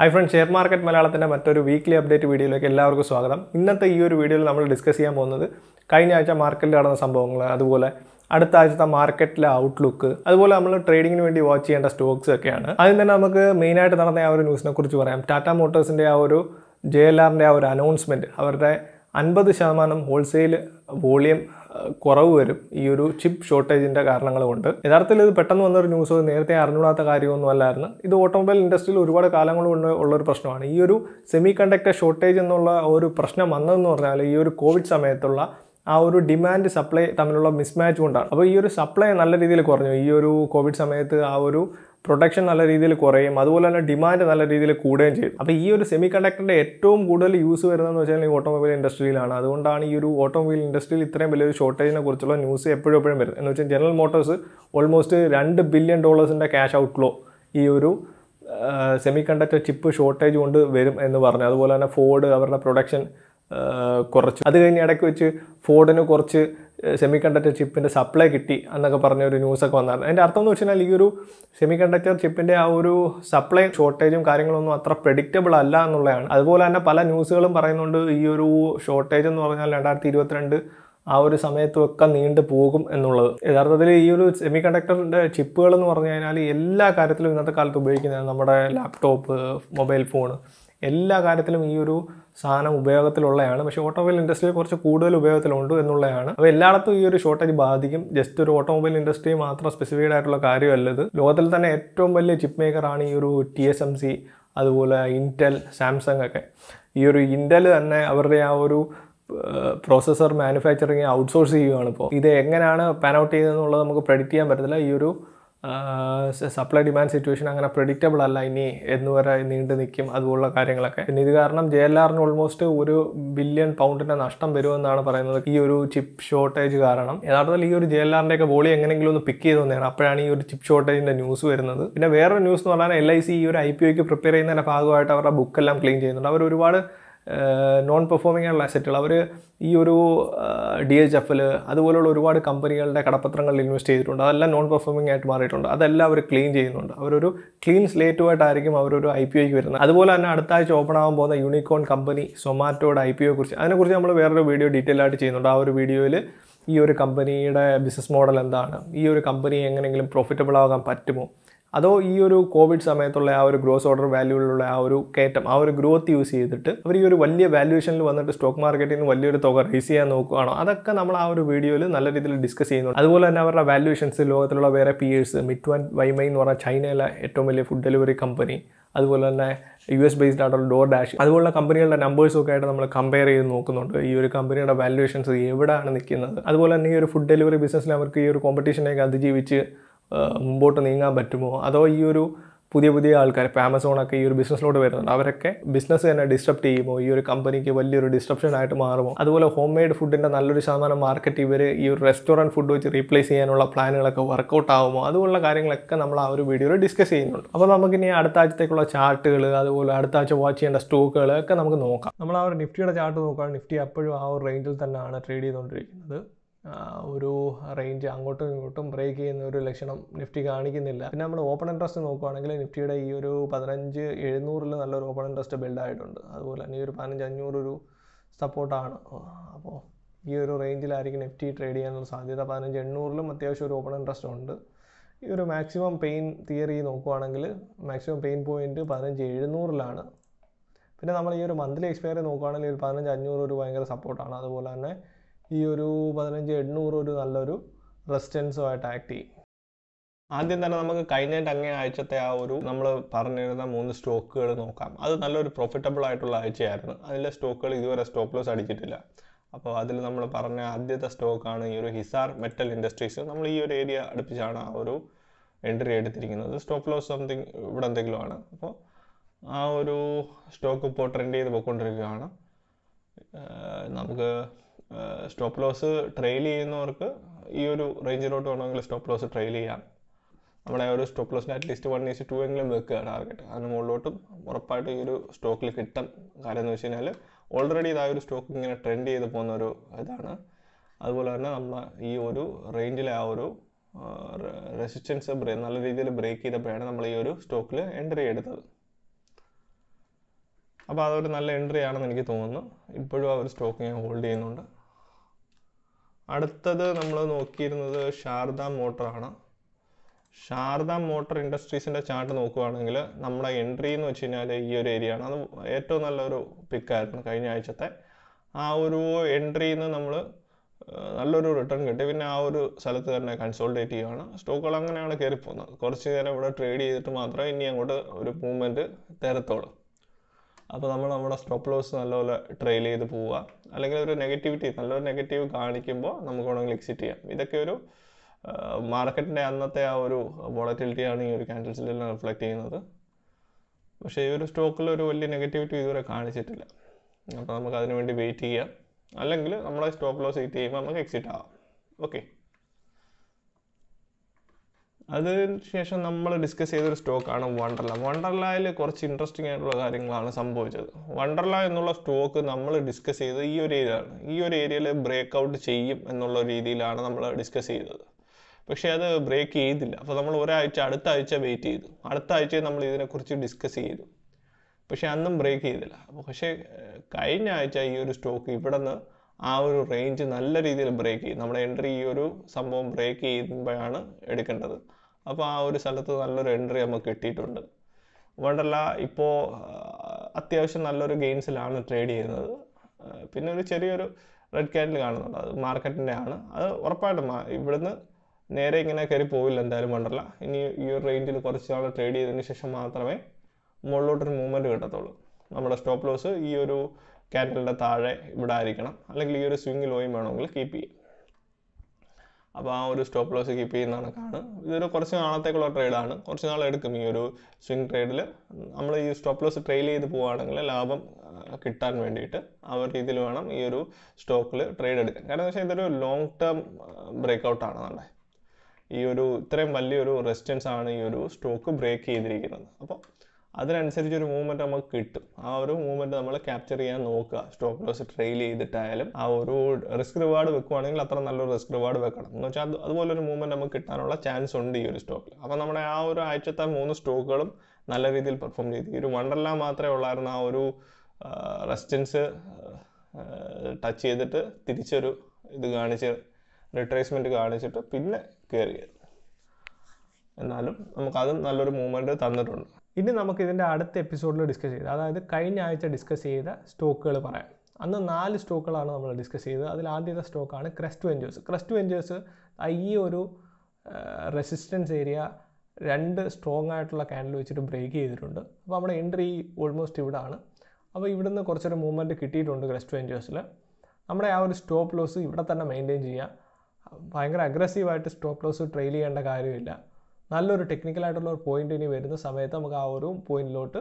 Hi front share market മലയാളത്തിന്റെ മറ്റൊരു weekly update വീഡിയോയിലേക്ക് എല്ലാവർക്കും സ്വാഗതം. ഇന്നത്തെ ഈ ഒരു വീഡിയോയിൽ നമ്മൾ ഡിസ്കസ് ചെയ്യാൻ പോകുന്നത് കഴിഞ്ഞ ആഴ്ച മാർക്കറ്റിൽ നടന്ന സംഭവങ്ങൾ അതുപോലെ അടുത്ത ആഴ്ചത്തെ മാർക്കറ്റിലെ ഔട്ട്ലുക്ക് അതുപോലെ നമ്മൾ ട്രേഡിങ്ങിന് വേണ്ടി വാച്ച് ചെയ്യേണ്ട സ്റ്റോക്സ് ഒക്കെയാണ്. ആദ്യം തന്നെ നമുക്ക് മെയിനായിട്ട് നടന്ന ആ ഒരു ന്യൂസിനെ കുറിച്ച് പറയാം. ടാറ്റ മോട്ടോഴ്സിന്റെ ആ ഒരു ജെ എൽ ആറിന്റെ ആ ഒരു അനൗൺസ്മെന്റ് അവരുടെ അൻപത് ശതമാനം ഹോൾസെയിൽ വോളിയം കുറവ് വരും. ഈ ഒരു ചിപ്പ് ഷോർട്ടേജിന്റെ കാരണങ്ങൾ കൊണ്ട്. യഥാർത്ഥത്തിൽ ഇത് പെട്ടെന്ന് വന്നൊരു ന്യൂസ് നേരത്തെ അറിഞ്ഞൂടാത്ത കാര്യമൊന്നും അല്ലായിരുന്നു. ഇത് ഓട്ടോമൊബൈൽ ഇൻഡസ്ട്രിയിൽ ഒരുപാട് കാലങ്ങൾ കൊണ്ട് ഉള്ളൊരു പ്രശ്നമാണ്. ഈ ഒരു സെമി കണ്ടക്ടർ ഷോർട്ടേജ് എന്നുള്ള ഒരു പ്രശ്നം വന്നതെന്ന് പറഞ്ഞാൽ ഈ ഒരു കോവിഡ് സമയത്തുള്ള ആ ഒരു ഡിമാൻഡ് സപ്ലൈ തമ്മിലുള്ള മിസ്മാച്ച് കൊണ്ടാണ്. അപ്പോൾ ഈ ഒരു സപ്ലൈ നല്ല രീതിയിൽ കുറഞ്ഞു. ഈ ഒരു കോവിഡ് സമയത്ത് ആ ഒരു പ്രൊഡക്ഷൻ നല്ല രീതിയിൽ കുറയും അതുപോലെ തന്നെ ഡിമാൻഡ് നല്ല രീതിയിൽ കൂടുകയും ചെയ്യും. അപ്പോൾ ഈ ഒരു സെമി കണ്ടക്ടറിന്റെ ഏറ്റവും കൂടുതൽ യൂസ് വരുന്നതെന്ന് വെച്ചാൽ ഈ ഓട്ടോമൊബൈൽ ഇൻഡസ്ട്രിയിലാണ് അതുകൊണ്ടാണ് ഈ ഒരു ഓട്ടോമൊബൈൽ ഇൻഡസ്ട്രിയിൽ ഇത്രയും വലിയൊരു ഷോർട്ടേജിനെ കുറിച്ചുള്ള ന്യൂസ് എപ്പോഴും എപ്പോഴും വരുന്നത്. എന്ന് വെച്ചാൽ ജനറൽ മോട്ടോഴ്സ് ഓൾമോസ്റ്റ് രണ്ട് ബില്യൺ ഡോളേഴ്സിന്റെ ക്യാഷ് ഔട്ട്ലോ ഈ ഒരു സെമി കണ്ടക്ടർ ചിപ്പ് ഷോർട്ടേജ് കൊണ്ട് വരും എന്ന് പറഞ്ഞു. അതുപോലെ തന്നെ ഫോർഡ് അവരുടെ പ്രൊഡക്ഷൻ കുറച്ച്. അത് കഴിഞ്ഞ് ഇടയ്ക്ക് വെച്ച് ഫോർഡിന് കുറച്ച് സെമി കണ്ടക്ടർ ചിപ്പിന്റെ സപ്ലൈ കിട്ടി എന്നൊക്കെ പറഞ്ഞ ഒരു ന്യൂസൊക്കെ വന്നായിരുന്നു. അതിന്റെ അർത്ഥം എന്ന് വെച്ച് കഴിഞ്ഞാൽ ഈ ഒരു സെമി കണ്ടക്ടർ ചിപ്പിന്റെ ആ ഒരു സപ്ലൈ ഷോർട്ടേജും കാര്യങ്ങളൊന്നും അത്ര പ്രഡിക്റ്റബിൾ അല്ല എന്നുള്ളതാണ്. അതുപോലെ തന്നെ പല ന്യൂസുകളും പറയുന്നുണ്ട് ഈ ഒരു ഷോർട്ടേജ് എന്ന് പറഞ്ഞാൽ രണ്ടായിരത്തി ഇരുപത്തിരണ്ട് ആ ഒരു സമയത്തുമൊക്കെ നീണ്ടു പോകും എന്നുള്ളത്. യഥാർത്ഥത്തിൽ ഈ ഒരു സെമി കണ്ടക്ടറിന്റെ ചിപ്പുകൾ എന്ന് പറഞ്ഞു കഴിഞ്ഞാൽ എല്ലാ കാര്യത്തിലും ഇന്നത്തെ കാലത്ത് ഉപയോഗിക്കുന്നതാണ് നമ്മുടെ ലാപ്ടോപ്പ് മൊബൈൽ ഫോൺ എല്ലാ കാര്യത്തിലും ഈ ഒരു സാധനം ഉപയോഗത്തിലുള്ളതാണ് പക്ഷേ ഓട്ടോമൊബൈൽ ഇൻഡസ്ട്രിയിൽ കുറച്ച് കൂടുതൽ ഉപയോഗത്തിലുണ്ട് എന്നുള്ളതാണ്. അപ്പോൾ എല്ലായിടത്തും ഈ ഒരു ഷോർട്ടേജ് ബാധിക്കും. ജസ്റ്റ് ഒരു ഓട്ടോമൊബൈൽ ഇൻഡസ്ട്രി മാത്രം സ്പെസിഫൈഡ് ആയിട്ടുള്ള കാര്യമല്ല ഇത്. ലോകത്തിൽ തന്നെ ഏറ്റവും വലിയ ചിപ്പ് മേക്കറാണ് ഈ ഒരു ടി എസ് എം സി അതുപോലെ ഇന്റൽ സാംസങ് ഒക്കെ. ഈ ഒരു ഇന്റൽ തന്നെ അവരുടെ ആ ഒരു പ്രോസസ്സർ മാനുഫാക്ചറിങ് ഔട്ട്സോഴ്സ് ചെയ്യുകയാണ് ഇപ്പോൾ. ഇത് എങ്ങനെയാണ് പാൻ ഔട്ട് ചെയ്തതെന്നുള്ളത് നമുക്ക് പ്രെഡിക്റ്റ് ചെയ്യാൻ പറ്റത്തില്ല. ഈ ഒരു സപ്ലൈ ഡിമാൻഡ് സിറ്റുവേഷൻ അങ്ങനെ പ്രഡിക്റ്റബിൾ അല്ല ഇനി എന്ന് വരെ നീണ്ടു നിൽക്കും അതുപോലുള്ള കാര്യങ്ങളൊക്കെ. പിന്നെ ഇത് കാരണം ജെ എൽ ആറിന് ഓൾമോസ്റ്റ് ഒരു ബില്യൺ പൗണ്ടിന്റെ നഷ്ടം വരുമെന്നാണ് പറയുന്നത്. ഈ ഒരു ചിപ്പ് ഷോർട്ടേജ് കാരണം. യഥാർത്ഥത്തിൽ ഈ ഒരു ജെ എൽ ആറിന്റെ ഒക്കെ വോളി എങ്ങനെയെങ്കിലും ഒന്ന് പിക്ക് ചെയ്ത് വന്നതാണ് അപ്പോഴാണ് ഈ ഒരു ചിപ്പ് ഷോർട്ടേജിന്റെ ന്യൂസ് വരുന്നത്. പിന്നെ വേറൊരു ന്യൂസ് എന്ന് പറഞ്ഞാൽ എൽ ഐ സി ഈ ഒരു ഐ പി ഒക്ക് പ്രിപ്പയർ ചെയ്യുന്നതിന്റെ ഭാഗമായിട്ട് അവരുടെ ബുക്കെല്ലാം ക്ലീൻ ചെയ്യുന്നുണ്ട്. അവർ ഒരുപാട് നോൺ പെർഫോമിംഗ് ആയിട്ടുള്ള അസറ്റുകൾ അവർ ഈ ഒരു ഡി എച്ച് എഫിൽ അതുപോലുള്ള ഒരുപാട് കമ്പനികളുടെ കടപ്പത്രങ്ങളിൽ ഇൻവെസ്റ്റ് ചെയ്തിട്ടുണ്ട്. അതെല്ലാം നോൺ പെർഫോമിംഗ് ആയിട്ട് മാറിയിട്ടുണ്ട്. അതെല്ലാം അവർ ക്ലീൻ ചെയ്യുന്നുണ്ട്. അവരൊരു ക്ലീൻ സ്ലേറ്റുമായിട്ടായിരിക്കും അവരൊരു ഐ പി ഒക്ക് വരുന്നത്. അതുപോലെ തന്നെ അടുത്ത ആഴ്ച ഓപ്പൺ ആകാൻ പോകുന്ന യൂണിക്കോൺ കമ്പനി സൊമാറ്റോയുടെ ഐ പി ഒയെ കുറിച്ച് അതിനെക്കുറിച്ച് നമ്മൾ വേറൊരു വീഡിയോ ഡീറ്റെയിൽ ആയിട്ട് ചെയ്യുന്നുണ്ട്. ആ ഒരു വീഡിയോയിൽ ഈ ഒരു കമ്പനിയുടെ ബിസിനസ് മോഡൽ എന്താണ്? ഈ ഒരു കമ്പനി എങ്ങനെയെങ്കിലും പ്രോഫിറ്റബിൾ ആകാൻ പറ്റുമോ? അതോ ഈ ഒരു കോവിഡ് സമയത്തുള്ള ആ ഒരു ഗ്രോസ് ഓർഡർ വാല്യൂവിലുള്ള ആ ഒരു കയറ്റം ആ ഒരു ഗ്രോത്ത് യൂസ് ചെയ്തിട്ട് അവർ ഈ ഒരു വലിയ വാല്യൂഷനിൽ വന്നിട്ട് സ്റ്റോക്ക് മാർക്കറ്റിൽ നിന്ന് വലിയൊരു തുക റേസ് ചെയ്യാൻ നോക്കുകയാണോ? അതൊക്കെ നമ്മൾ ആ ഒരു വീഡിയോയിൽ നല്ല രീതിയിൽ ഡിസ്കസ് ചെയ്യുന്നുണ്ട്. അതുപോലെ തന്നെ അവരുടെ വാല്യൂഷൻസ് ലോകത്തിലുള്ള വേറെ പിയേഴ്സ് മിറ്റ് വൺ വൈമൈ എന്ന് പറഞ്ഞാൽ ചൈനയിലെ ഏറ്റവും വലിയ ഫുഡ് ഡെലിവറി കമ്പനി അതുപോലെ തന്നെ യു എസ് ബേസ്ഡ് ആയിട്ടുള്ള ഡോർ ഡാഷ് അതുപോലുള്ള കമ്പനികളുടെ നമ്പേഴ്സൊക്കെ ആയിട്ട് നമ്മൾ കമ്പയർ ചെയ്ത് നോക്കുന്നുണ്ട്. ഈ ഒരു കമ്പനിയുടെ വാല്യൂഷൻസ് എവിടെയാണ് നിൽക്കുന്നത്? അതുപോലെ തന്നെ ഈ ഒരു ഫുഡ് ഡെലിവറി ബിസിനസ്സിൽ അവർക്ക് ഈ ഒരു കോമ്പറ്റീഷനെയൊക്കെ അതിജീവിച്ച് മുമ്പോട്ട് നീങ്ങാൻ പറ്റുമോ? അതോ ഈ ഒരു പുതിയ പുതിയ ആൾക്കാർ ഇപ്പോൾ ആമസോണൊക്കെ ഈ ഒരു ബിസിനസ്സിലോട്ട് വരുന്നുണ്ട്. അവരൊക്കെ ബിസിനസ് തന്നെ ഡിസ്റ്റർബ് ചെയ്യുമോ? ഈ ഒരു കമ്പനിക്ക് വലിയൊരു ഡിസ്ട്രപ്ഷൻ ആയിട്ട് മാറുമോ? അതുപോലെ ഹോം മെയ്ഡ് ഫുഡിന്റെ നല്ലൊരു ശതമാനം മാർക്കറ്റ് ഇവർ ഈ ഒരു റെസ്റ്റോറന്റ് ഫുഡ് വെച്ച് റീപ്ലേസ് ചെയ്യാനുള്ള പ്ലാനുകളൊക്കെ വർക്കൗട്ട് ആകുമോ അതുപോലുള്ള കാര്യങ്ങളൊക്കെ നമ്മൾ ആ ഒരു വീഡിയോയിൽ ഡിസ്കസ് ചെയ്യുന്നുണ്ട്. അപ്പോൾ നമുക്കിനി അടുത്ത ആഴ്ചത്തേക്കുള്ള ചാർട്ടുകൾ അതുപോലെ അടുത്ത ആഴ്ച വാച്ച് ചെയ്യേണ്ട സ്റ്റോക്കുകൾ ഒക്കെ നമുക്ക് നോക്കാം. നമ്മൾ ആ ഒരു നിഫ്റ്റിയുടെ ചാർട്ട് നോക്കുകയാണെങ്കിൽ നിഫ്റ്റി എപ്പോഴും ആ ഒരു റേഞ്ചിൽ തന്നെയാണ് ട്രേഡ് ചെയ്തുകൊണ്ടിരിക്കുന്നത്. ഒരു റേഞ്ച് അങ്ങോട്ടും ഇങ്ങോട്ടും ബ്രേക്ക് ചെയ്യുന്ന ഒരു ലക്ഷണം നിഫ്റ്റി കാണിക്കുന്നില്ല. പിന്നെ നമ്മൾ ഓപ്പൺ ഇൻട്രസ്റ്റ് നോക്കുകയാണെങ്കിൽ നിഫ്റ്റിയുടെ ഈ ഒരു പതിനഞ്ച് എഴുന്നൂറിൽ നല്ലൊരു ഓപ്പൺ ഇൻട്രസ്റ്റ് ബിൽഡ് ആയിട്ടുണ്ട്. അതുപോലെ തന്നെ ഈ ഒരു പതിനഞ്ച് അഞ്ഞൂറ് ഒരു സപ്പോർട്ടാണ് അപ്പോൾ ഈ ഒരു റേഞ്ചിലായിരിക്കും നിഫ്റ്റി ട്രേഡ് ചെയ്യാനുള്ള സാധ്യത. പതിനഞ്ച് എണ്ണൂറിലും അത്യാവശ്യം ഒരു ഓപ്പൺ ഇൻട്രസ്റ്റ് ഉണ്ട്. ഈ ഒരു മാക്സിമം പെയിൻ തിയറി നോക്കുവാണെങ്കിൽ മാക്സിമം പെയിൻ പോയിന്റ് പതിനഞ്ച് എഴുന്നൂറിലാണ്. പിന്നെ നമ്മൾ ഈ ഒരു മന്ത്ലി എക്സ്പയറി നോക്കുകയാണെങ്കിൽ ഒരു പതിനഞ്ച് അഞ്ഞൂറ് ഒരു ഭയങ്കര സപ്പോർട്ടാണ് അതുപോലെ തന്നെ ഈ ഒരു പതിനഞ്ച് എണ്ണൂറ് ഒരു നല്ലൊരു റെസിസ്റ്റൻസുമായിട്ട് ആക്ട് ചെയ്യും. ആദ്യം തന്നെ നമുക്ക് കഴിഞ്ഞ അങ്ങേ ആഴ്ചത്തെ ആ ഒരു നമ്മൾ പറഞ്ഞിരുന്ന മൂന്ന് സ്റ്റോക്കുകൾ നോക്കാം. അത് നല്ലൊരു പ്രോഫിറ്റബിൾ ആയിട്ടുള്ള ആഴ്ചയായിരുന്നു. അതിലെ സ്റ്റോക്കുകൾ ഇതുവരെ സ്റ്റോപ്പ് ലോസ് അടിച്ചിട്ടില്ല. അപ്പോൾ അതിൽ നമ്മൾ പറഞ്ഞ ആദ്യത്തെ സ്റ്റോക്കാണ് ഈ ഒരു ഹിസാർ മെറ്റൽ ഇൻഡസ്ട്രീസ് നമ്മൾ ഈ ഒരു ഏരിയ അടുപ്പിച്ചാണ് ആ ഒരു എൻട്രി എടുത്തിരിക്കുന്നത്. സ്റ്റോപ്പ് ലോസ് സംതിങ് ഇവിടെ എന്തെങ്കിലും ആണ് അപ്പോൾ ആ ഒരു സ്റ്റോക്ക് ഇപ്പോൾ ട്രെൻഡ് ചെയ്ത് പോയിക്കൊണ്ടിരിക്കുകയാണ്. നമുക്ക് സ്റ്റോപ്പ് ലോസ് ട്രെയിൽ ചെയ്യുന്നവർക്ക് ഈ ഒരു റേഞ്ചിലോട്ട് വേണമെങ്കിൽ സ്റ്റോപ്പ് ലോസ് ട്രെയിൽ ചെയ്യാം. നമ്മളെ ഒരു stop ലോസിന് at least one is to എങ്കിലും വെക്കുക ടാർഗറ്റ് അതിന് മുകളിലോട്ടും ഉറപ്പായിട്ട് ഈ ഒരു സ്റ്റോക്കിൽ കിട്ടും. കാര്യം എന്ന് വെച്ച് കഴിഞ്ഞാൽ ഓൾറെഡി ഇതായ ഒരു സ്റ്റോക്ക് ഇങ്ങനെ ട്രെൻഡ് ചെയ്ത് പോകുന്ന ഒരു ഇതാണ്. അതുപോലെ തന്നെ നമ്മൾ ഈ ഒരു റേഞ്ചിലെ ആ ഒരു റെസിസ്റ്റൻസ് നല്ല രീതിയിൽ ബ്രേക്ക് ചെയ്തപ്പോഴാണ് നമ്മൾ ഈ ഒരു സ്റ്റോക്കിൽ എൻട്രി എടുത്തത്. അപ്പോൾ അതൊരു നല്ല എൻട്രി ആണെന്ന് എനിക്ക് തോന്നുന്നു. ഇപ്പോഴും ആ ഒരു സ്റ്റോക്ക് ഞാൻ ഹോൾഡ് ചെയ്യുന്നുണ്ട്. അടുത്തത് നമ്മൾ നോക്കിയിരുന്നത് ശാരദ മോട്ടറാണ് ശാരദ മോട്ടർ ഇൻഡസ്ട്രീസിന്റെ ചാർട്ട് നോക്കുകയാണെങ്കിൽ നമ്മുടെ എൻട്രി എന്ന് വെച്ച് കഴിഞ്ഞാൽ ഈ ഒരു ഏരിയ ആണ്. അത് ഏറ്റവും നല്ലൊരു പിക്കായിരുന്നു കഴിഞ്ഞ ആഴ്ചത്തെ. ആ ഒരു എൻട്രിയിൽ നിന്ന് നമ്മൾ നല്ലൊരു റിട്ടേൺ കിട്ടി. പിന്നെ ആ ഒരു സ്ഥലത്ത് തന്നെ കൺസോൾട്ടേറ്റ് ചെയ്യുകയാണ് സ്റ്റോക്കുകൾ അങ്ങനെയാണ് കയറിപ്പോകുന്നത് കുറച്ച് നേരം ഇവിടെ ട്രേഡ് ചെയ്തിട്ട് മാത്രമേ ഇനി അങ്ങോട്ട് ഒരു മൂവ്മെന്റ് തരത്തുള്ളൂ. അപ്പോൾ നമ്മൾ നമ്മുടെ സ്റ്റോപ്പ് ലോസ് നല്ലപോലെ ട്രെയിൽ ചെയ്ത് പോവുക. അല്ലെങ്കിൽ ഒരു നെഗറ്റിവിറ്റി നല്ലൊരു നെഗറ്റീവ് കാണിക്കുമ്പോൾ നമുക്ക് വേണമെങ്കിൽ എക്സിറ്റ് ചെയ്യാം. ഇതൊക്കെ ഒരു മാർക്കറ്റിന്റെ അന്നത്തെ ആ ഒരു വോളറ്റിലിറ്റിയാണ് ഈ ഒരു ക്യാൻഡിൽസിലെല്ലാം റിഫ്ലക്റ്റ് ചെയ്യുന്നത്. പക്ഷേ ഈ ഒരു സ്റ്റോക്കിൽ ഒരു വലിയ നെഗറ്റിവിറ്റി ഇതുവരെ കാണിച്ചിട്ടില്ല. അപ്പോൾ നമുക്ക് അതിനുവേണ്ടി വെയിറ്റ് ചെയ്യാം. അല്ലെങ്കിൽ നമ്മുടെ സ്റ്റോപ്പ് ലോസ് ഹിറ്റ് ചെയ്യുമ്പോൾ നമുക്ക് എക്സിറ്റ് ആവാം. ഓക്കെ അതിന് ശേഷം നമ്മൾ ഡിസ്കസ് ചെയ്തൊരു സ്റ്റോക്കാണ് വണ്ടർല വണ്ടർലയിൽ കുറച്ച് ഇൻട്രസ്റ്റിംഗ് ആയിട്ടുള്ള കാര്യങ്ങളാണ് സംഭവിച്ചത്. വണ്ടർല എന്നുള്ള സ്റ്റോക്ക് നമ്മൾ ഡിസ്കസ് ചെയ്തത് ഈ ഒരു ഏരിയ ഈ ഒരു ഏരിയയിൽ ബ്രേക്ക് ഔട്ട് ചെയ്യും എന്നുള്ള രീതിയിലാണ് നമ്മൾ ഡിസ്കസ് ചെയ്തത്. പക്ഷേ അത് ബ്രേക്ക് ചെയ്തില്ല. അപ്പോൾ നമ്മൾ ഒരാഴ്ച അടുത്ത ആഴ്ച വെയിറ്റ് ചെയ്തു. അടുത്ത ആഴ്ച നമ്മൾ ഇതിനെക്കുറിച്ച് ഡിസ്കസ് ചെയ്തു. പക്ഷേ അന്നും ബ്രേക്ക് ചെയ്തില്ല. അപ്പോൾ പക്ഷേ കഴിഞ്ഞ ആഴ്ച ഈ ഒരു സ്റ്റോക്ക് ഇവിടെ നിന്ന് ആ ഒരു റേഞ്ച് നല്ല രീതിയിൽ ബ്രേക്ക് ചെയ്യും നമ്മുടെ എൻട്രി ഈ ഒരു സംഭവം ബ്രേക്ക് ചെയ്യുമ്പോഴാണ് എടുക്കേണ്ടത്. അപ്പോൾ ആ ഒരു സ്ഥലത്ത് നല്ലൊരു എൻട്രി നമുക്ക് കിട്ടിയിട്ടുണ്ട്. വണ്ടല്ല ഇപ്പോൾ അത്യാവശ്യം നല്ലൊരു ഗെയിംസിലാണ് ട്രേഡ് ചെയ്യുന്നത്. പിന്നെ ഒരു ചെറിയൊരു റെഡ് കാൻഡിൽ കാണുന്നുണ്ട്. അത് മാർക്കറ്റിന്റെ ആണ്. അത് ഉറപ്പായിട്ടും ഇവിടുന്ന് നേരെ ഇങ്ങനെ കയറി പോവില്ല എന്തായാലും വണ്ടല്ല ഇനി ഈ ഒരു റേഞ്ചിൽ കുറച്ച് നാൾ ട്രേഡ് ചെയ്തതിന് ശേഷം മാത്രമേ മുകളിലോട്ടൊരു മൂവ്മെന്റ് കിട്ടത്തുള്ളൂ. നമ്മുടെ സ്റ്റോപ്പ് ലോസ് ഈ ഒരു ക്യാൻഡലിന്റെ താഴെ ഇവിടെ ആയിരിക്കണം. അല്ലെങ്കിൽ ഈ ഒരു സ്വിംഗ് ലോയും വേണമെങ്കിൽ കീപ്പ് ചെയ്യും. അപ്പോൾ ആ ഒരു സ്റ്റോപ്പ് ലോസ് കീപ്പ് ചെയ്യുന്ന കണക്കാണ് ഇതൊരു കുറച്ച് നാളത്തേക്കുള്ള ട്രേഡാണ് കുറച്ച് നാൾ എടുക്കും ഈ ഒരു സ്വിംഗ് ട്രേഡിൽ നമ്മൾ ഈ സ്റ്റോപ്പ് ലോസ് ട്രെയിൽ ചെയ്ത് പോവുകയാണെങ്കിൽ ലാഭം കിട്ടാൻ വേണ്ടിയിട്ട് ആ ഒരു രീതിയിൽ വേണം ഈ ഒരു സ്റ്റോക്കിൽ ട്രേഡ് എടുക്കാൻ. കാരണം എന്ന് വെച്ചാൽ ഇതൊരു ലോങ് ടേം ബ്രേക്ക് ഔട്ടാണ് നമ്മുടെ. ഈ ഒരു ഇത്രയും വലിയൊരു റെസിസ്റ്റൻസ് ആണ് ഈ ഒരു സ്റ്റോക്ക് ബ്രേക്ക് ചെയ്തിരിക്കുന്നത്. അപ്പോൾ അതിനനുസരിച്ച് ഒരു മൂവ്മെന്റ് നമുക്ക് കിട്ടും. ആ ഒരു മൂവ്മെന്റ് നമ്മൾ ക്യാപ്ചർ ചെയ്യാൻ നോക്കുക. സ്റ്റോപ്പ് ലോസ് ട്രെയിൽ ചെയ്തിട്ടായാലും ആ ഒരു റിസ്ക് റിവാർഡ് വെക്കുവാണെങ്കിൽ അത്ര നല്ലൊരു റിസ്ക് റിവാർഡ് വെക്കണം. എന്ന് വെച്ചാൽ അത് അതുപോലെ ഒരു മൂവ്മെന്റ് നമുക്ക് കിട്ടാനുള്ള ചാൻസ് ഉണ്ട് ഈ ഒരു സ്റ്റോക്കിൽ അപ്പോൾ നമ്മുടെ ആ ഒരു ആഴ്ചത്തെ മൂന്ന് സ്റ്റോക്കുകളും നല്ല രീതിയിൽ പെർഫോം ചെയ്തു. ഈ ഒരു വണ്ടർല മാത്രമേ ഉള്ളായിരുന്നു ആ ഒരു റെസ്റ്റൻസ് ടച്ച് ചെയ്തിട്ട് തിരിച്ചൊരു ഇത് കാണിച്ച് റിട്രേസ്മെന്റ് കാണിച്ചിട്ട് പിന്നെ കയറിയത് എന്നാലും നമുക്കതും നല്ലൊരു മൂവ്മെന്റ് തന്നിട്ടുണ്ട്. ഇനി നമുക്ക് ഇതിന്റെ അടുത്ത എപ്പിസോഡിൽ ഡിസ്കസ് ചെയ്ത് അതായത് കഴിഞ്ഞ ആഴ്ച ഡിസ്കസ് ചെയ്ത സ്റ്റോക്കുകൾ പറയാം. അന്ന് നാല് സ്റ്റോക്കുകളാണ് നമ്മൾ ഡിസ്കസ് ചെയ്തത്. അതിൽ ആദ്യത്തെ സ്റ്റോക്കാണ് ക്രസ്റ്റ് വെഞ്ചേഴ്സ് ക്രസ്റ്റ് വെഞ്ചേഴ്സ് ഈ ഒരു റെസിസ്റ്റൻസ് ഏരിയ രണ്ട് സ്ട്രോങ് ആയിട്ടുള്ള ക്യാൻഡിൽ വെച്ചിട്ട് ബ്രേക്ക് ചെയ്തിട്ടുണ്ട്. അപ്പോൾ നമ്മുടെ എൻട്രി ഓൾമോസ്റ്റ് ഇവിടെ ആണ് അപ്പോൾ ഇവിടുന്ന് കുറച്ചൊരു മൂവ്മെന്റ് കിട്ടിയിട്ടുണ്ട് ക്രസ്റ്റ് വെഞ്ചേഴ്സിൽ നമ്മുടെ ആ ഒരു സ്റ്റോപ്പ് ലോസ് ഇവിടെ തന്നെ മെയിന്റെയിൻ ചെയ്യുക ഭയങ്കര അഗ്രസീവായിട്ട് സ്റ്റോപ്പ് ലോസ് ട്രെയിൽ ചെയ്യേണ്ട കാര്യമില്ല. നല്ലൊരു ടെക്നിക്കലായിട്ടുള്ള ഒരു പോയിന്റ് ഇനി വരുന്ന സമയത്ത് നമുക്ക് ആ ഒരു പോയിന്റിലോട്ട്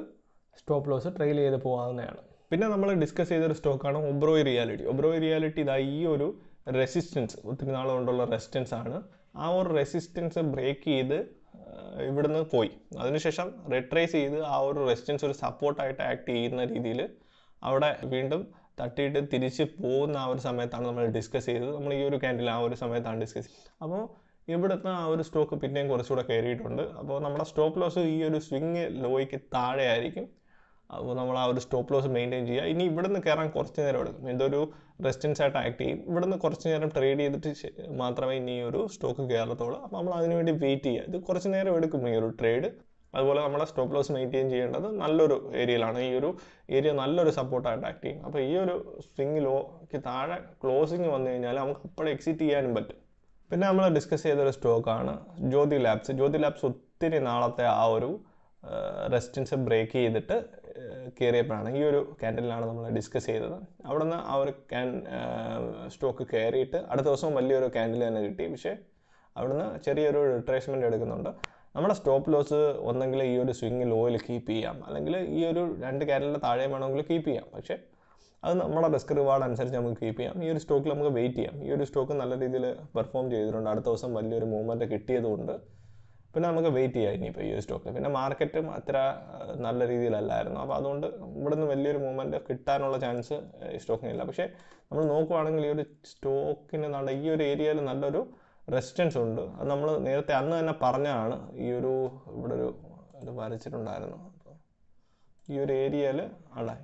സ്റ്റോപ്പ് ലോസ് ട്രെയിൽ ചെയ്ത് പോകാവുന്നതാണ്. പിന്നെ നമ്മൾ ഡിസ്കസ് ചെയ്തൊരു സ്റ്റോക്കാണ് ഒബ്രോയ് റിയാലിറ്റി ഒബ്രോയ് റിയാലിറ്റി ഇതാ ഈ ഒരു റെസിസ്റ്റൻസ് ഒത്തിരി നാൾ കൊണ്ടുള്ള റെസിസ്റ്റൻസ് ആണ്. ആ ഒരു റെസിസ്റ്റൻസ് ബ്രേക്ക് ചെയ്ത് ഇവിടുന്ന് പോയി. അതിനുശേഷം റിട്രേസ് ചെയ്ത് ആ ഒരു റെസിസ്റ്റൻസ് ഒരു സപ്പോർട്ടായിട്ട് ആക്ട് ചെയ്യുന്ന രീതിയിൽ അവിടെ വീണ്ടും തട്ടിയിട്ട് തിരിച്ച് പോകുന്ന ആ ഒരു സമയത്താണ് നമ്മൾ ഡിസ്കസ് ചെയ്തത്. നമ്മൾ ഈ ഒരു ക്യാൻഡിൽ ആ ഒരു സമയത്താണ് ഡിസ്കസ് ചെയ്തത്. അപ്പോൾ ഇവിടുത്തെ ആ ഒരു സ്റ്റോക്ക് പിന്നെയും കുറച്ചുകൂടെ കയറിയിട്ടുണ്ട്. അപ്പോൾ നമ്മുടെ സ്റ്റോപ്പ് ലോസ് ഈ ഒരു സ്വിങ് ലോയ്ക്ക് താഴെ ആയിരിക്കും അപ്പോൾ നമ്മൾ ആ ഒരു സ്റ്റോപ്പ് ലോസ് മെയിന്റെയിൻ ചെയ്യുക. ഇനി ഇവിടുന്ന് കയറാൻ കുറച്ച് നേരം എടുക്കും. എന്തൊരു റെസിസ്റ്റൻസ് ആയിട്ട് ആക്ട് ചെയ്യും. ഇവിടുന്ന് കുറച്ച് നേരം ട്രേഡ് ചെയ്തിട്ട് മാത്രമേ ഇനി ഒരു സ്റ്റോക്ക് കയറത്തുള്ളൂ. അപ്പോൾ നമ്മൾ അതിനുവേണ്ടി വെയിറ്റ് ചെയ്യുക. ഇത് കുറച്ച് നേരം എടുക്കും ഈ ഒരു ട്രേഡ് അതുപോലെ നമ്മളെ സ്റ്റോപ്പ് ലോസ് മെയിന്റെയിൻ ചെയ്യേണ്ടത് നല്ലൊരു ഏരിയയിലാണ് ഈ ഒരു ഏരിയ നല്ലൊരു സപ്പോർട്ടായിട്ട് ആക്ട് ചെയ്യും. അപ്പോൾ ഈ ഒരു സ്വിങ് ലോക്ക് താഴെ ക്ലോസിങ് വന്നു കഴിഞ്ഞാൽ നമുക്ക് അപ്പോൾ എക്സിറ്റ് ചെയ്യാനും പറ്റും. പിന്നെ നമ്മൾ ഡിസ്കസ് ചെയ്തൊരു സ്റ്റോക്കാണ് ജ്യോതി ലാബ്സ് ജ്യോതി ലാബ്സ് ഒത്തിരി നാളത്തെ ആ ഒരു റെസിസ്റ്റൻസ് ബ്രേക്ക് ചെയ്തിട്ട് കയറിയപ്പോഴാണ് ഈ ഒരു ക്യാൻഡലിലാണ് നമ്മൾ ഡിസ്കസ് ചെയ്തത്. അവിടെ നിന്ന് ആ ഒരു ക്യാൻ സ്റ്റോക്ക് കയറിയിട്ട് അടുത്ത ദിവസം വലിയൊരു ക്യാൻഡിൽ തന്നെ കിട്ടി. പക്ഷേ അവിടുന്ന് ചെറിയൊരു റിട്രേസ്മെന്റ് എടുക്കുന്നുണ്ട്. നമ്മുടെ സ്റ്റോപ്പ് ലോസ് ഒന്നെങ്കിൽ ഈ ഒരു സ്വിങ്ങിൽ ലോയിൽ കീപ്പ് ചെയ്യാം. അല്ലെങ്കിൽ ഈ ഒരു രണ്ട് ക്യാൻഡലിന്റെ താഴെ വേണമെങ്കിൽ കീപ്പ് ചെയ്യാം. പക്ഷേ അത് നമ്മുടെ റിസ്ക് റിവാർഡ് അനുസരിച്ച് നമുക്ക് കീപ്പ് ചെയ്യാം. ഈ ഒരു സ്റ്റോക്കിൽ നമുക്ക് വെയിറ്റ് ചെയ്യാം. ഈ ഒരു സ്റ്റോക്ക് നല്ല രീതിയിൽ പെർഫോം ചെയ്തിട്ടുണ്ട്. അടുത്ത ദിവസം വലിയൊരു മൂവ്മെന്റ് കിട്ടിയതുകൊണ്ട് പിന്നെ നമുക്ക് വെയിറ്റ് ചെയ്യാം ഇനിയിപ്പോൾ ഈ ഒരു സ്റ്റോക്ക് പിന്നെ മാർക്കറ്റും അത്ര നല്ല രീതിയിലല്ലായിരുന്നു. അപ്പോൾ അതുകൊണ്ട് ഇവിടെ നിന്ന് വലിയൊരു മൂവ്മെന്റ് കിട്ടാനുള്ള ചാൻസ് ഈ സ്റ്റോക്കിനില്ല പക്ഷേ നമ്മൾ നോക്കുവാണെങ്കിൽ ഈ ഒരു സ്റ്റോക്കിന് നല്ല ഈ ഒരു ഏരിയയിൽ നല്ലൊരു റെസിസ്റ്റൻസ് ഉണ്ട്. അത് നമ്മൾ നേരത്തെ അന്ന് തന്നെ പറഞ്ഞതാണ്. ഈ ഒരു ഇവിടെ ഒരു ഇത് വരച്ചിട്ടുണ്ടായിരുന്നു. അപ്പോൾ ഈ ഒരു ഏരിയയിൽ ആണ്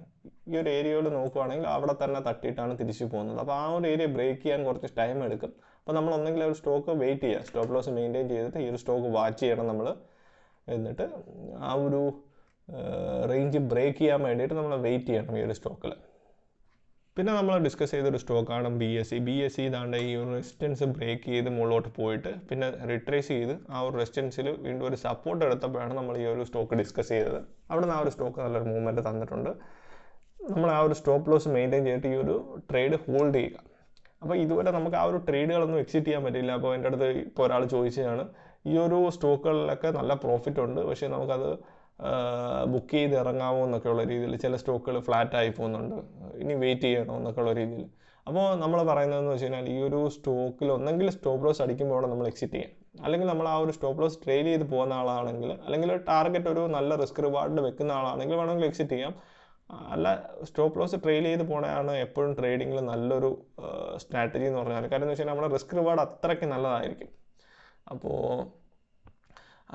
ഈ ഒരു ഏരിയയോട് നോക്കുവാണെങ്കിൽ അവിടെ തന്നെ തട്ടിയിട്ടാണ് തിരിച്ചു പോകുന്നത്. അപ്പോൾ ആ ഒരു ഏരിയ ബ്രേക്ക് ചെയ്യാൻ കുറച്ച് ടൈം എടുക്കും. അപ്പോൾ നമ്മൾ ഒന്നെങ്കിൽ ഒരു സ്റ്റോക്ക് വെയിറ്റ് ചെയ്യുക സ്റ്റോപ്പ് ലോസ് മെയിന്റെയിൻ ചെയ്തിട്ട് ഈ ഒരു സ്റ്റോക്ക് വാച്ച് ചെയ്യണം നമ്മൾ. എന്നിട്ട് ആ ഒരു റേഞ്ച് ബ്രേക്ക് ചെയ്യാൻ വേണ്ടിയിട്ട് നമ്മൾ വെയിറ്റ് ചെയ്യണം ഈ ഒരു സ്റ്റോക്കിൽ പിന്നെ നമ്മൾ ഡിസ്കസ് ചെയ്തൊരു സ്റ്റോക്കാണ് B S C B S C ഇതാണ്ട് ഈ ഒരു റെസിസ്റ്റൻസ് ബ്രേക്ക് ചെയ്ത് മുകളിലോട്ട് പോയിട്ട് പിന്നെ റിട്രേസ് ചെയ്ത് ആ ഒരു റെസിസ്റ്റൻസിൽ വീണ്ടും ഒരു സപ്പോർട്ട് എടുത്തപ്പോഴാണ് നമ്മൾ ഈ ഒരു സ്റ്റോക്ക് ഡിസ്കസ് ചെയ്തത്. അവിടെ നിന്ന് ആ ഒരു സ്റ്റോക്ക് നല്ലൊരു മൂവ്മെന്റ് തന്നിട്ടുണ്ട്. നമ്മൾ ആ ഒരു സ്റ്റോപ്പ് ലോസ് മെയിന്റെയിൻ ചെയ്തിട്ട് ഈ ഒരു ട്രേഡ് ഹോൾഡ് ചെയ്യുക. അപ്പോൾ ഇതുവരെ നമുക്ക് ആ ഒരു ട്രേഡുകളൊന്നും എക്സിറ്റ് ചെയ്യാൻ പറ്റില്ല അപ്പോൾ എന്റെ അടുത്ത് ഇപ്പോൾ ഒരാൾ ചോദിച്ചതാണ് ഈ ഒരു സ്റ്റോക്കുകളിലൊക്കെ നല്ല പ്രോഫിറ്റ് ഉണ്ട് പക്ഷേ നമുക്കത് ബുക്ക് ചെയ്ത് ഇറങ്ങാമോ എന്നൊക്കെയുള്ള രീതിയിൽ ചില സ്റ്റോക്കുകൾ ഫ്ലാറ്റ് ആയി പോകുന്നുണ്ട്. ഇനി വെയിറ്റ് ചെയ്യണോ എന്നൊക്കെയുള്ള രീതിയിൽ. അപ്പോൾ നമ്മൾ പറയുന്നതെന്ന് വെച്ച് കഴിഞ്ഞാൽ ഈ ഒരു സ്റ്റോക്കിൽ ഒന്നെങ്കിൽ സ്റ്റോപ്പ് ലോസ് അടിക്കുമ്പോൾ നമ്മൾ എക്സിറ്റ് ചെയ്യാം. അല്ലെങ്കിൽ നമ്മൾ ആ ഒരു സ്റ്റോപ്പ് ലോസ് ട്രെയിൽ ചെയ്ത് പോകുന്ന ആളാണെങ്കിൽ അല്ലെങ്കിൽ ടാർഗറ്റ് ഒരു നല്ല റിസ്ക് റിവാർഡ് വെക്കുന്ന ആളാണെങ്കിൽ വേണമെങ്കിൽ എക്സിറ്റ് ചെയ്യാം. അല്ല സ്റ്റോപ്പ് ലോസ് ട്രെയിൽ ചെയ്ത് പോകണതാണ് എപ്പോഴും ട്രേഡിങ്ങിൽ നല്ലൊരു സ്ട്രാറ്റജി എന്ന് പറഞ്ഞാൽ കാര്യം എന്ന് വെച്ചാൽ നമ്മുടെ റിസ്ക് റിവാർഡ് അത്രയ്ക്ക് നല്ലതായിരിക്കും. അപ്പോൾ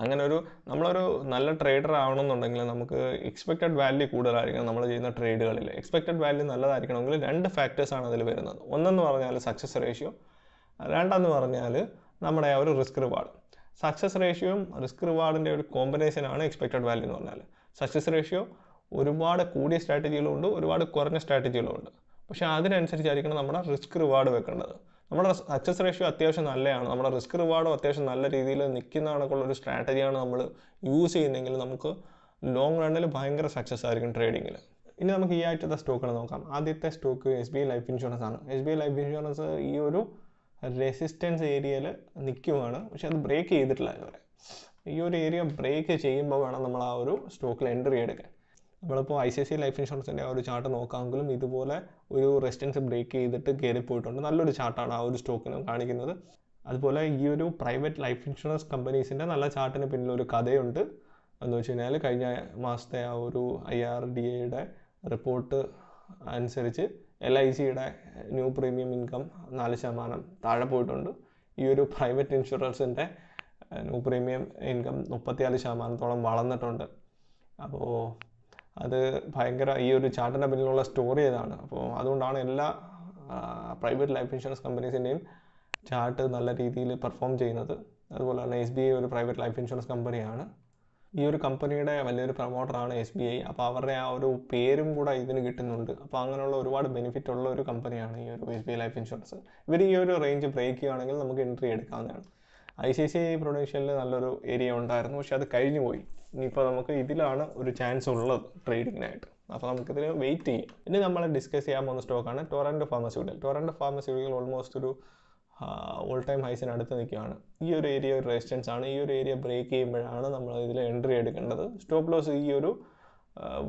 അങ്ങനെ ഒരു നമ്മളൊരു നല്ല ട്രേഡർ ആവണമെന്നുണ്ടെങ്കിൽ നമുക്ക് എക്സ്പെക്റ്റഡ് വാല്യൂ കൂടുതലായിരിക്കണം നമ്മൾ ചെയ്യുന്ന ട്രേഡുകളിൽ എക്സ്പെക്റ്റഡ് വാല്യൂ നല്ലതായിരിക്കണമെങ്കിൽ രണ്ട് ഫാക്ടേഴ്സാണ് അതിൽ വരുന്നത്. ഒന്നെന്ന് പറഞ്ഞാൽ സക്സസ് റേഷ്യോ രണ്ടെന്ന് പറഞ്ഞാൽ നമ്മുടെ ആ ഒരു റിസ്ക് റിവാർഡ് സക്സസ് റേഷ്യോയും റിസ്ക് റിവാർഡിന്റെ ഒരു കോമ്പിനേഷനാണ് എക്സ്പെക്റ്റഡ് വാല്യൂ എന്ന് പറഞ്ഞാൽ സക്സസ് റേഷ്യോ ഒരുപാട് കൂടിയ സ്ട്രാറ്റജികളും ഉണ്ട് ഒരുപാട് കുറഞ്ഞ സ്ട്രാറ്റജികളും ഉണ്ട് പക്ഷേ അതിനനുസരിച്ചായിരിക്കണം നമ്മുടെ റിസ്ക് റിവാർഡ് വെക്കേണ്ടത്. നമ്മുടെ സക്സസ് റേഷ്യോ അത്യാവശ്യം നല്ലതാണ് നമ്മുടെ റിസ്ക് റിവാർഡും അത്യാവശ്യം നല്ല രീതിയിൽ നിൽക്കുന്ന കണക്കുള്ള ഒരു സ്ട്രാറ്റജിയാണ് നമ്മൾ യൂസ് ചെയ്യുന്നതെങ്കിൽ നമുക്ക് ലോങ് റണ്ണിൽ ഭയങ്കര സക്സസ് ആയിരിക്കും ട്രേഡിങ്ങിൽ. ഇനി നമുക്ക് ഈ ആഴ്ചത്തെ സ്റ്റോക്കുകൾ നോക്കാം. ആദ്യത്തെ stock S B I life insurance ആണ്. S B I life insurance ഈ ഒരു റെസിസ്റ്റൻസ് ഏരിയയിൽ നിൽക്കുവാണ്. പക്ഷെ അത് ബ്രേക്ക് ചെയ്തിട്ടില്ല ഇതുവരെ. ഈ ഒരു ഏരിയ ബ്രേക്ക് ചെയ്യുമ്പോൾ വേണം നമ്മൾ ആ ഒരു സ്റ്റോക്കിൽ എൻട്രി എടുക്കാൻ. നമ്മളിപ്പോൾ I C I C life ഇൻഷുറൻസിന്റെ ആ ഒരു ചാർട്ട് നോക്കാമെങ്കിലും ഇതുപോലെ ഒരു റെസിസ്റ്റൻസ് ബ്രേക്ക് ചെയ്തിട്ട് കയറി പോയിട്ടുണ്ട്. നല്ലൊരു ചാർട്ടാണ് ആ ഒരു സ്റ്റോക്കിന് കാണിക്കുന്നത്. അതുപോലെ ഈ ഒരു പ്രൈവറ്റ് ലൈഫ് ഇൻഷുറൻസ് കമ്പനീസിന്റെ നല്ല ചാർട്ടിന് പിന്നിലൊരു കഥയുണ്ട്. എന്ന് വെച്ച് കഴിഞ്ഞാൽ കഴിഞ്ഞ മാസത്തെ ആ ഒരു ഐ ആർ ഡി എയുടെ റിപ്പോർട്ട് അനുസരിച്ച് എൽ ഐ സിയുടെ ന്യൂ പ്രീമിയം ഇൻകം നാല് ശതമാനം താഴെ പോയിട്ടുണ്ട്. ഈ ഒരു പ്രൈവറ്റ് ഇൻഷുറൻസിന്റെ ന്യൂ പ്രീമിയം ഇൻകം മുപ്പത്തിനാല് ശതമാനത്തോളം വളർന്നിട്ടുണ്ട്. അപ്പോൾ അത് ഭയങ്കര ഈ ഒരു ചാർട്ടിന്റെ പിന്നിലുള്ള സ്റ്റോറി ഇതാണ് അപ്പോൾ അതുകൊണ്ടാണ് എല്ലാ പ്രൈവറ്റ് ലൈഫ് ഇൻഷുറൻസ് കമ്പനീസിന്റെയും ചാർട്ട് നല്ല രീതിയിൽ പെർഫോം ചെയ്യുന്നത്. അതുപോലെ തന്നെ എസ് ബി ഐ ഒരു പ്രൈവറ്റ് ലൈഫ് ഇൻഷുറൻസ് കമ്പനിയാണ് ഈ ഒരു കമ്പനിയുടെ വലിയൊരു പ്രൊമോട്ടറാണ് എസ് ബി ഐ അപ്പോൾ അവരുടെ ആ ഒരു പേരും കൂടെ ഇതിന് കിട്ടുന്നുണ്ട്. അപ്പോൾ അങ്ങനെയുള്ള ഒരുപാട് ബെനിഫിറ്റ് ഉള്ള ഒരു കമ്പനിയാണ് ഈ ഒരു S B I life insurance ഇവർ ഈ ഒരു റേഞ്ച് ബ്രേക്ക് ചെയ്യുകയാണെങ്കിൽ നമുക്ക് എൻട്രി എടുക്കാവുന്നതാണ്. ഐ സി സി പ്രൊഡൻഷ്യലിൽ നല്ലൊരു ഏരിയ ഉണ്ടായിരുന്നു. പക്ഷെ അത് കഴിഞ്ഞു പോയി ഇനിയിപ്പോൾ നമുക്ക് ഇതിലാണ് ഒരു ചാൻസ് ഉള്ളത് ട്രേഡിങ്ങിനായിട്ട് അപ്പോൾ നമുക്കിതിന് വെയിറ്റ് ചെയ്യാം. ഇനി നമ്മൾ ഡിസ്കസ് ചെയ്യാൻ പോകുന്ന സ്റ്റോക്കാണ് Torrent pharmaceutical Torrent pharmaceutical almost ഒരു ഓൾ ടൈം ഹൈസിന് അടുത്ത് നിൽക്കുകയാണ്. ഈ ഒരു ഏരിയ ഒരു റെസിസ്റ്റൻസ് ആണ്. ഈ ഒരു ഏരിയ ബ്രേക്ക് ചെയ്യുമ്പോഴാണ് നമ്മൾ ഇതിൽ എൻട്രി എടുക്കേണ്ടത്. സ്റ്റോപ്പ് ലോസ് ഈ ഒരു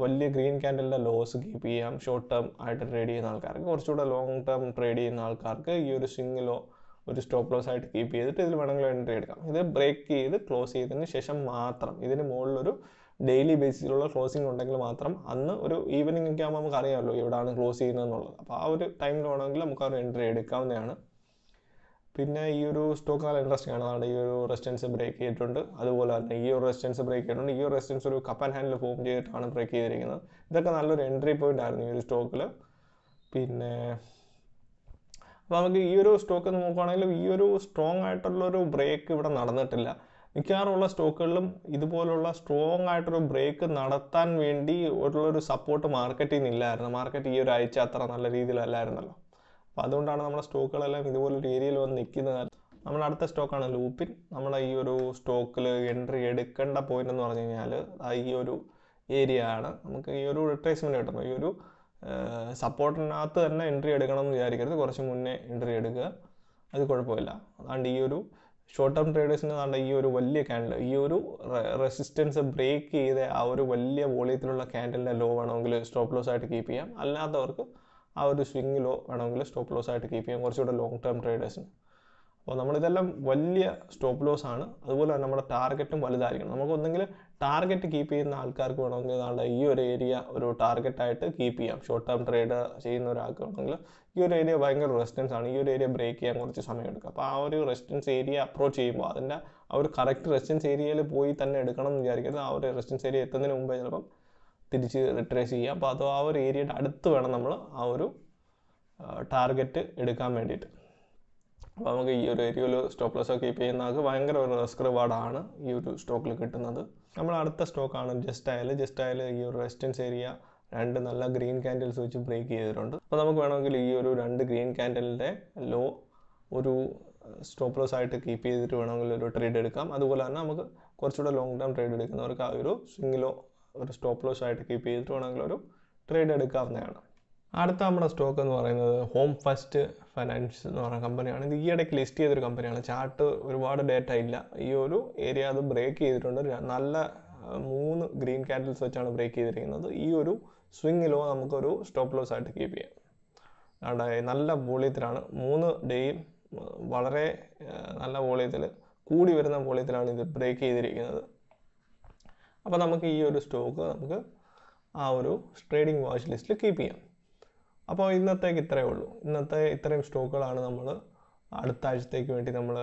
വലിയ ഗ്രീൻ ക്യാൻഡലിന്റെ ലോസ് കീപ്പ് ചെയ്യാം. ഷോർട്ട് ടേം ആയിട്ട് ട്രേഡ് ചെയ്യുന്ന ആൾക്കാർക്ക്. കുറച്ചുകൂടെ ലോങ് ടേം ട്രേഡ് ചെയ്യുന്ന ആൾക്കാർക്ക് ഈ ഒരു സ്വിങ്ങിലോ ഒരു സ്റ്റോപ്പ് ലോസ് ആയിട്ട് കീപ്പ് ചെയ്തിട്ട് ഇതിൽ വേണമെങ്കിൽ എൻട്രി എടുക്കാം. ഇത് ബ്രേക്ക് ചെയ്ത് ക്ലോസ് ചെയ്തതിന് ശേഷം മാത്രം ഇതിന് മുകളിലൊരു ഡെയിലി ബേസിസിലുള്ള ക്ലോസിംഗ് ഉണ്ടെങ്കിൽ മാത്രം അന്ന് ഒരു ഈവനിങ് ഒക്കെ ആകുമ്പോൾ നമുക്ക് അറിയാമല്ലോ എവിടെയാണ് ക്ലോസ് ചെയ്യുന്നത് എന്നുള്ളത്. അപ്പോൾ ആ ഒരു ടൈമിൽ വേണമെങ്കിൽ നമുക്ക് ആ ഒരു എൻട്രി എടുക്കാവുന്നതാണ്. പിന്നെ ഈ ഒരു സ്റ്റോക്ക് നല്ല ഇൻട്രസ്റ്റിംഗ് ആണ് അതാണ് ഈ ഒരു റെസിസ്റ്റൻസ് ബ്രേക്ക് ചെയ്തിട്ടുണ്ട്. അതുപോലെ തന്നെ ഈ ഒരു റെസിസ്റ്റൻസ് ബ്രേക്ക് ചെയ്തിട്ടുണ്ട്. ഈ ഒരു റെസിസ്റ്റൻസ് ഒരു കപ്പ് ആൻഡ് ഹാൻഡിൽ ഫോം ചെയ്തിട്ടാണ് ബ്രേക്ക് ചെയ്തിരിക്കുന്നത്. ഇതൊക്കെ നല്ലൊരു എൻട്രി പോയിന്റ് ആയിരുന്നു ഈ ഒരു സ്റ്റോക്കിൽ പിന്നെ അപ്പോൾ നമുക്ക് ഈ ഒരു സ്റ്റോക്ക് നോക്കുകയാണെങ്കിൽ ഈ ഒരു സ്ട്രോങ് ആയിട്ടുള്ള ഒരു ബ്രേക്ക് ഇവിടെ നടന്നിട്ടില്ല. മിക്കവാറുള്ള സ്റ്റോക്കുകളിലും ഇതുപോലുള്ള സ്ട്രോങ് ആയിട്ടൊരു ബ്രേക്ക് നടത്താൻ വേണ്ടി ഉള്ളൊരു സപ്പോർട്ട് മാർക്കറ്റിൽ നിന്നില്ലായിരുന്നു മാർക്കറ്റ് ഈ ഒരു ആഴ്ച അത്ര നല്ല രീതിയിലല്ലായിരുന്നല്ലോ. അപ്പോൾ അതുകൊണ്ടാണ് നമ്മുടെ സ്റ്റോക്കുകളെല്ലാം ഇതുപോലൊരു ഏരിയയിൽ വന്ന് നിൽക്കുന്നത്. നമ്മുടെ അടുത്ത സ്റ്റോക്കാണ് ലൂപ്പിൻ നമ്മുടെ ഈ ഒരു സ്റ്റോക്കിൽ എൻട്രി എടുക്കേണ്ട പോയിന്റ് എന്ന് പറഞ്ഞു കഴിഞ്ഞാൽ ഈ ഒരു ഏരിയ ആണ്. നമുക്ക് ഈ ഒരു റിട്രേസ്മെന്റ് കിട്ടുന്നത് ഈ ഒരു സപ്പോർട്ടിനകത്ത് തന്നെ എൻട്രി എടുക്കണം എന്ന് വിചാരിക്കരുത്. കുറച്ച് മുന്നേ എൻട്രി എടുക്കുക. അത് കുഴപ്പമില്ല. അതുകൊണ്ട് ഈ ഒരു ഷോർട്ട് ടേം ട്രേഡേഴ്സിന് അതുകൊണ്ട് ഈ ഒരു വലിയ ക്യാൻഡിൽ ഈ ഒരു റെസിസ്റ്റൻസ് ബ്രേക്ക് ചെയ്ത് ആ ഒരു വലിയ വോളിയത്തിലുള്ള ക്യാൻഡലിന്റെ ലോ വേണമെങ്കിൽ സ്റ്റോപ്പ് ലോസ് ആയിട്ട് കീപ്പ് ചെയ്യാം. അല്ലാത്തവർക്ക് ആ ഒരു സ്വിങ്ങിലോ വേണമെങ്കിൽ സ്റ്റോപ്പ് ലോസ് ആയിട്ട് കീപ്പ് ചെയ്യാം. കുറച്ചുകൂടെ ലോങ് ടേം ട്രേഡേഴ്സിന് അപ്പോൾ നമ്മളിതെല്ലാം വലിയ സ്റ്റോപ്പ് ലോസ് ആണ്. അതുപോലെ തന്നെ നമ്മുടെ ടാർഗറ്റും വലുതായിരിക്കണം. നമുക്ക് ഒന്നെങ്കിൽ ടാർഗറ്റ് കീപ്പ് ചെയ്യുന്ന ആൾക്കാർക്ക് വേണമെങ്കിൽ നാളെ ഈ ഒരു ഏരിയ ഒരു ടാർഗറ്റായിട്ട് കീപ്പ് ചെയ്യാം. ഷോർട്ട് ടേം ട്രേഡ് ചെയ്യുന്ന ഒരാൾക്ക് വേണമെങ്കിൽ ഈ ഒരു ഏരിയ ഭയങ്കര റെസിസ്റ്റൻസ് ആണ്. ഈ ഒരു ഏരിയ ബ്രേക്ക് ചെയ്യാൻ കുറച്ച് സമയം എടുക്കും. അപ്പോൾ ആ ഒരു റെസിസ്റ്റൻസ് ഏരിയ അപ്രോച്ച് ചെയ്യുമ്പോൾ അതിന്റെ ആ ഒരു കറക്റ്റ് റെസിസ്റ്റൻസ് ഏരിയയിൽ പോയി തന്നെ എടുക്കണം എന്ന് വിചാരിക്കരുത്. ആ ഒരു റെസിസ്റ്റൻസ് ഏരിയ എത്തുന്നതിന് മുമ്പേ ചിലപ്പം തിരിച്ച് റിട്രേസ് ചെയ്യുക അപ്പോൾ അത് ആ ഒരു ഏരിയയുടെ അടുത്ത് വേണം നമ്മൾ ആ ഒരു ടാർഗറ്റ് എടുക്കാൻ വേണ്ടിയിട്ട്. അപ്പോൾ നമുക്ക് ഈ ഒരു ഏരിയയിൽ സ്റ്റോപ്പ് ലോസ് കീപ്പ് ചെയ്യുന്ന ആൾക്ക് ഭയങ്കര ഒരു റിസ്ക് റിവാർഡാണ് ഈ ഒരു സ്റ്റോക്കിൽ കിട്ടുന്നത്. നമ്മൾ അടുത്ത സ്റ്റോക്കാണ് ജസ്റ്റ് ആയാൽ ജസ്റ്റ് ആയാൽ ഈ ഒരു റെസിസ്റ്റൻസ് ഏരിയ രണ്ട് നല്ല ഗ്രീൻ ക്യാൻഡിൽസ് വെച്ച് ബ്രേക്ക് ചെയ്തിട്ടുണ്ട്. അപ്പോൾ നമുക്ക് വേണമെങ്കിൽ ഈ ഒരു രണ്ട് ഗ്രീൻ ക്യാൻഡലിന്റെ ലോ ഒരു സ്റ്റോപ്പ് ലോസ് ആയിട്ട് കീപ്പ് ചെയ്തിട്ട് വേണമെങ്കിൽ ഒരു ട്രേഡ് എടുക്കാം. അതുപോലെ തന്നെ നമുക്ക് കുറച്ചുകൂടെ ലോങ് ടേം ട്രേഡ് എടുക്കുന്നവർക്ക് ആ ഒരു സ്വിങ്ങിലോ ഒരു സ്റ്റോപ്പ് ലോസ് ആയിട്ട് കീപ്പ് ചെയ്തിട്ട് വേണമെങ്കിൽ ഒരു ട്രേഡ് എടുക്കാവുന്നതാണ്. അടുത്ത നമ്മുടെ സ്റ്റോക്ക് എന്ന് പറയുന്നത് ഹോം ഫസ്റ്റ് ഫൈനാൻസ് എന്ന് പറയുന്ന കമ്പനിയാണ് ഇത് ഈയിടയ്ക്ക് ലിസ്റ്റ് ചെയ്തൊരു കമ്പനിയാണ് ചാർട്ട് ഒരുപാട് ഡേറ്റ ഇല്ല. ഈ ഒരു ഏരിയ അത് ബ്രേക്ക് ചെയ്തിട്ടുണ്ട്. നല്ല മൂന്ന് ഗ്രീൻ കാൻഡിൽസ് വെച്ചാണ് ബ്രേക്ക് ചെയ്തിരിക്കുന്നത്. ഈ ഒരു സ്വിങ്ങിലോ നമുക്കൊരു സ്റ്റോപ്പ് ലോസ് ആയിട്ട് കീപ്പ് ചെയ്യാം. നല്ല വോളിയത്തിലാണ്. മൂന്ന് ഡേയും വളരെ നല്ല വോളിയത്തിൽ കൂടി വരുന്ന വോളിയത്തിലാണ് ഇത് ബ്രേക്ക് ചെയ്തിരിക്കുന്നത്. അപ്പോൾ നമുക്ക് ഈ ഒരു സ്റ്റോക്ക് നമുക്ക് ആ ഒരു ട്രേഡിംഗ് വാച്ച് ലിസ്റ്റിൽ കീപ്പ് ചെയ്യാം. അപ്പോൾ ഇന്നത്തേക്ക് ഇത്രയേ ഉള്ളൂ. ഇന്നത്തെ ഇത്രയും സ്റ്റോക്കുകളാണ് നമ്മൾ അടുത്ത ആഴ്ചത്തേക്ക് വേണ്ടി നമ്മൾ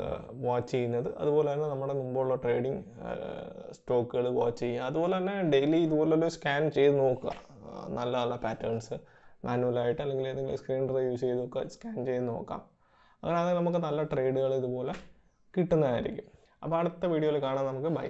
വാച്ച് ചെയ്യുന്നത്. അതുപോലെ തന്നെ നമ്മുടെ മുമ്പുള്ള ട്രേഡിംഗ് സ്റ്റോക്കുകൾ വാച്ച് ചെയ്യുക. അതുപോലെ തന്നെ ഡെയിലി ഇതുപോലൊരു സ്കാൻ ചെയ്ത് നോക്കുക. നല്ല നല്ല പാറ്റേൺസ് മാനുവലായിട്ട് അല്ലെങ്കിൽ ഏതെങ്കിലും സ്ക്രീൻ ഡ്രൈവ് യൂസ് ചെയ്തൊക്കെ സ്കാൻ ചെയ്ത് നോക്കാം. അങ്ങനെയാണെങ്കിൽ നമുക്ക് നല്ല ട്രേഡുകൾ ഇതുപോലെ കിട്ടുന്നതായിരിക്കും. അപ്പോൾ അടുത്ത വീഡിയോയിൽ കാണാം നമുക്ക്. ബൈ.